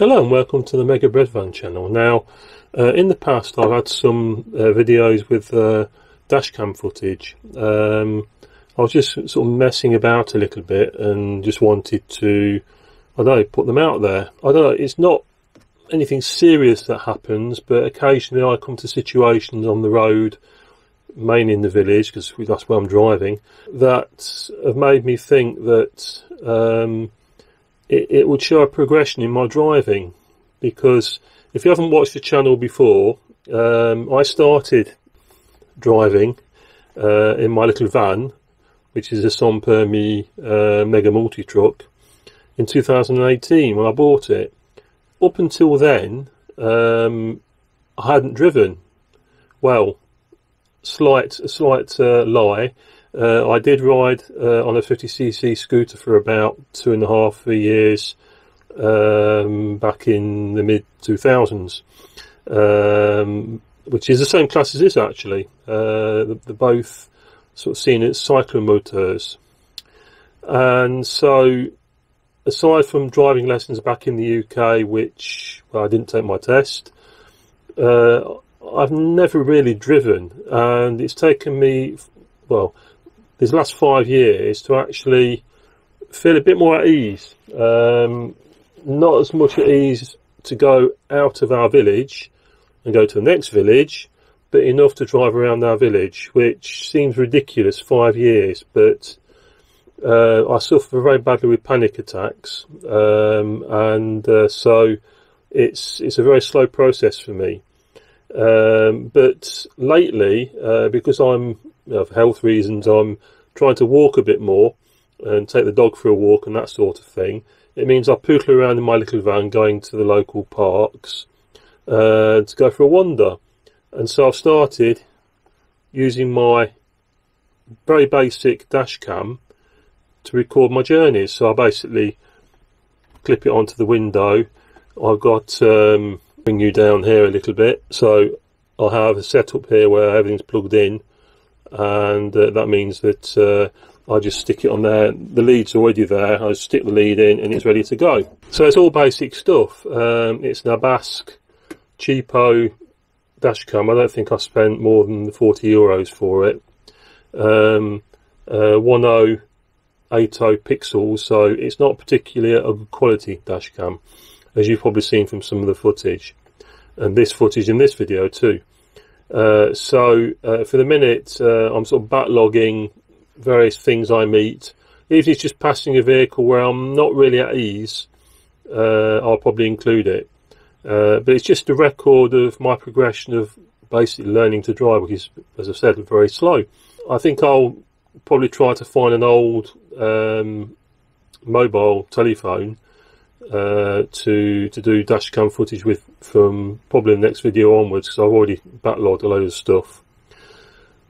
Hello and welcome to the Mega Breadvan channel. Now, uh, in the past I've had some uh, videos with uh, dashcam footage. Um, I was just sort of messing about a little bit and just wanted to, I don't know, put them out there. I don't know, it's not anything serious that happens, but occasionally I come to situations on the road, mainly in the village, because that's where I'm driving, that have made me think that um, it, it would show a progression in my driving because if you haven't watched the channel before, um, I started driving uh, in my little van, which is a sans permis uh, Mega Multi Truck, in 2018 when I bought it. Up until then, um, I hadn't driven. Well, slight, slight uh, lie. Uh, I did ride uh, on a 50cc scooter for about two and a half years um, back in the mid 2000s, um, which is the same class as this actually. Uh, they're both sort of seen as cyclomotors. And so, aside from driving lessons back in the UK, which well, I didn't take my test, uh, I've never really driven, and it's taken me well these last five years to actually feel a bit more at ease. Um, not as much at ease to go out of our village and go to the next village, but enough to drive around our village, which seems ridiculous. Five years, but uh, I suffer very badly with panic attacks, um, and uh, so it's it's a very slow process for me. Um, but lately, uh, because I'm of health reasons, I'm trying to walk a bit more and take the dog for a walk and that sort of thing. It means I poodle around in my little van going to the local parks uh, to go for a wander. And so I've started using my very basic dash cam to record my journeys. So I basically clip it onto the window. I've got um, bring you down here a little bit. So I have a setup here where everything's plugged in and uh, that means that uh, I just stick it on there. The lead's already there. I stick the lead in, and it's ready to go. So it's all basic stuff. Um, it's an Abask cheapo dashcam. I don't think I spent more than 40 euros for it. Um, uh, 1080 pixels, so it's not particularly a good quality dashcam, as you've probably seen from some of the footage, and this footage in this video too. Uh, so uh, for the minute, uh, I'm sort of backlogging various things I meet. If it's just passing a vehicle where I'm not really at ease, uh, I'll probably include it. Uh, but it's just a record of my progression of basically learning to drive, which is, as I said, very slow. I think I'll probably try to find an old um, mobile telephone uh, to to do dashcam footage with from probably the next video onwards because I've already backlogged a load of stuff.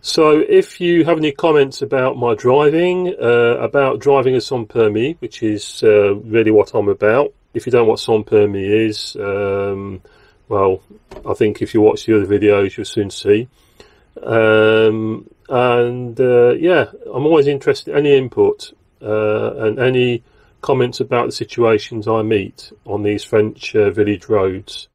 So if you have any comments about my driving, uh, about driving a sans permis, which is uh, really what I'm about. If you don't know what sans permis is, um, well, I think if you watch the other videos, you'll soon see. Um, and uh, yeah, I'm always interested in any input uh, and any comments about the situations I meet on these French uh, village roads.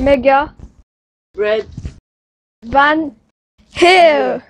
Mega Red. Van Hill.